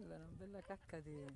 Quella è una bella cacca di...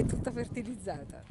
È tutta fertilizzata.